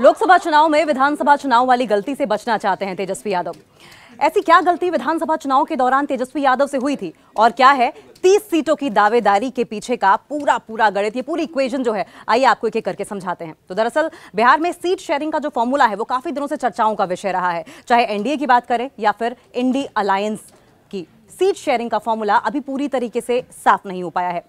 लोकसभा चुनाव में विधानसभा चुनाव वाली गलती से बचना चाहते हैं तेजस्वी यादव। ऐसी क्या गलती विधानसभा चुनाव के दौरान तेजस्वी यादव से हुई थी? और क्या है, तीस सीटों की दावेदारी के पीछे का पूरा पूरा गणित, ये पूरी इक्वेशन जो है, आइए आपको एक एक करके समझाते हैं। तो दरअसल, बिहार में सीट शेयरिंग का जो फॉर्मूला है, वो काफ़ी दिनों से चर्चाओं का विषय रहा है। चाहे एनडीए की बात करें या फिर इंडी अलायंस की सीट शेयरिंग का फॉर्मूला अभी पूरी तरीके से साफ़ नहीं हो पाया है।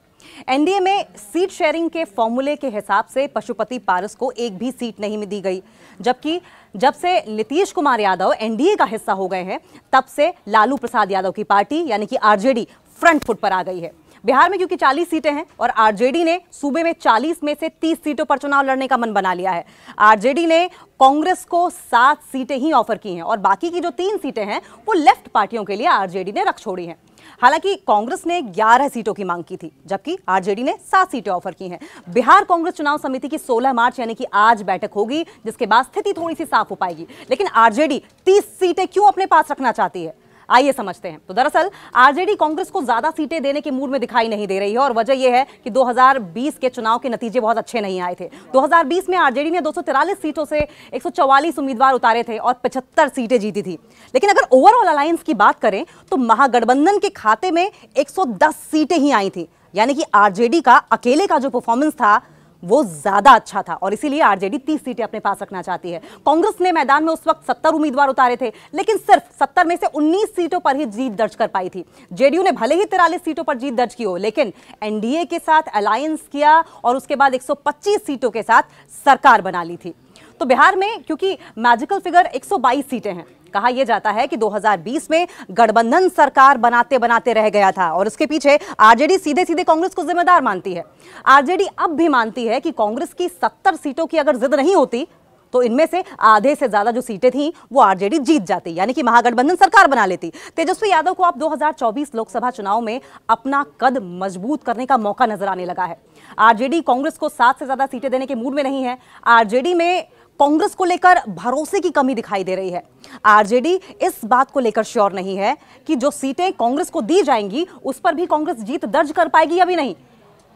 एनडीए में सीट शेयरिंग के फॉर्मूले के हिसाब से पशुपति पारस को एक भी सीट नहीं दी गई। जबकि जब से नीतीश कुमार यादव एनडीए का हिस्सा हो गए हैं, तब से लालू प्रसाद यादव की पार्टी यानी कि आरजेडी फ्रंट फुट पर आ गई है। बिहार में क्योंकि 40 सीटें हैं और आरजेडी ने सूबे में 40 में से 30 सीटों पर चुनाव लड़ने का मन बना लिया है। आरजेडी ने कांग्रेस को सात सीटें ही ऑफ़र की हैं और बाकी की जो तीन सीटें हैं, वो लेफ़्ट पार्टियों के लिए आरजेडी ने रख छोड़ी हैं। हालाँकि कांग्रेस ने 11 सीटों की मांग की थी, जबकि आरजेडी ने सात सीटें ऑफ़र की हैं। बिहार कांग्रेस चुनाव समिति की 16 मार्च, यानी कि आज बैठक होगी, जिसके बाद स्थिति थोड़ी सी साफ़ हो पाएगी। लेकिन आरजेडी 30 सीटें क्यों अपने पास रखना चाहती है? आइए समझते हैं। तो दरअसल, आरजेडी कांग्रेस को ज़्यादा सीटें देने के मूड में दिखाई नहीं दे रही है और वजह यह है कि 2020 के चुनाव के नतीजे बहुत अच्छे नहीं आए थे। 2020 में आरजेडी ने दो सीटों से 144 उम्मीदवार उतारे थे और 75 सीटें जीती थी। लेकिन अगर ओवरऑल अलायंस की बात करें तो महागठबंधन के खाते में 110 सीटें ही आई थी। यानी कि आरजेडी का अकेले का जो परफॉर्मेंस था वो ज़्यादा अच्छा था और इसीलिए आरजेडी तीस सीटें अपने पास रखना चाहती है। कांग्रेस ने मैदान में उस वक्त सत्तर उम्मीदवार उतारे थे, लेकिन सिर्फ़ सत्तर में से उन्नीस सीटों पर ही जीत दर्ज कर पाई थी। जेडीयू ने भले ही तिरालीस सीटों पर जीत दर्ज की हो, लेकिन एनडीए के साथ अलायंस किया और उसके बाद 125 सीटों के साथ सरकार बना ली थी। तो बिहार में, क्योंकि मैजिकल फिगर 122 सीटें हैं कहा यह जाता है कि 2020 में गठबंधन सरकार बनाते बनाते रह गया था और उसके पीछे आरजेडी सीधे सीधे कांग्रेस को जिम्मेदार मानती है। आरजेडी अब भी मानती है कि कांग्रेस की 70 सीटों की अगर जिद नहीं होती तो इनमें से आधे से ज़्यादा जो सीटें थी, वो आरजेडी जीत जाती, यानी कि महागठबंधन सरकार बना लेती। तेजस्वी यादव को अब 2024 लोकसभा चुनाव में अपना कद मज़बूत करने का मौका नज़र आने लगा है। आरजेडी कांग्रेस को सात से ज़्यादा सीटें देने के मूड में नहीं है। आरजेडी में कांग्रेस को लेकर भरोसे की कमी दिखाई दे रही है। आरजेडी इस बात को लेकर श्योर नहीं है कि जो सीटें कांग्रेस को दी जाएँगी, उस पर भी कांग्रेस जीत दर्ज कर पाएगी या भी नहीं।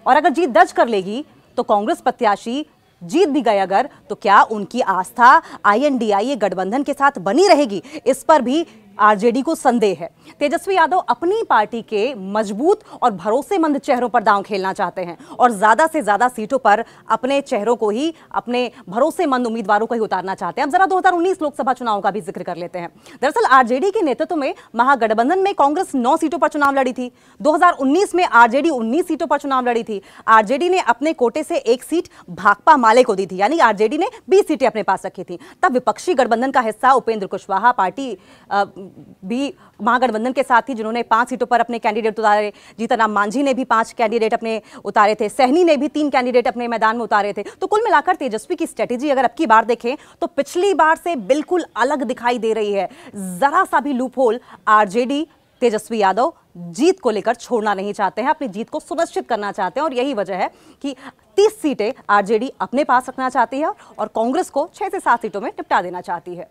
और अगर जीत दर्ज कर लेगी तो कांग्रेस प्रत्याशी जीत भी गए अगर तो क्या उनकी आस्था, आईएनडीआईए गठबंधन के साथ बनी रहेगी? इस पर भी आरजेडी को संदेह है। तेजस्वी यादव अपनी पार्टी के मज़बूत और भरोसेमंद चेहरों पर दांव खेलना चाहते हैं और ज़्यादा से ज़्यादा सीटों पर अपने चेहरों को ही, अपने भरोसेमंद उम्मीदवारों को ही उतारना चाहते हैं। अब जरा 2019 लोकसभा चुनाव का भी ज़िक्र कर लेते हैं। दरअसल आरजेडी के नेतृत्व में महागठबंधन में कांग्रेस नौ सीटों पर चुनाव लड़ी थी। दो हज़ार उन्नीस में आरजेडी उन्नीस सीटों पर चुनाव लड़ी थी। आरजेडी ने अपने कोटे से एक सीट भाकपा माले को दी थी, यानी आरजेडी ने बीस सीटें अपने पास रखी थी। तब विपक्षी गठबंधन का हिस्सा उपेंद्र कुशवाहा पार्टी भी महागठबंधन के साथ ही जिन्होंने पाँच सीटों पर अपने कैंडिडेट उतारे, जीतन मांझी ने भी पाँच कैंडिडेट अपने उतारे थे, सहनी ने भी तीन कैंडिडेट अपने मैदान में उतारे थे। तो कुल मिलाकर तेजस्वी की स्ट्रेटेजी अगर अब की बार देखें तो पिछली बार से बिल्कुल अलग दिखाई दे रही है। जरा सा भी loophole RJD, Tejashwi Yadav जीत को लेकर छोड़ना नहीं चाहते हैं, अपनी जीत को सुनिश्चित करना चाहते हैं और यही वजह है कि 30 सीटें आरजेडी अपने पास रखना चाहती है और कांग्रेस को छह से सात सीटों में निपटा देना चाहती है।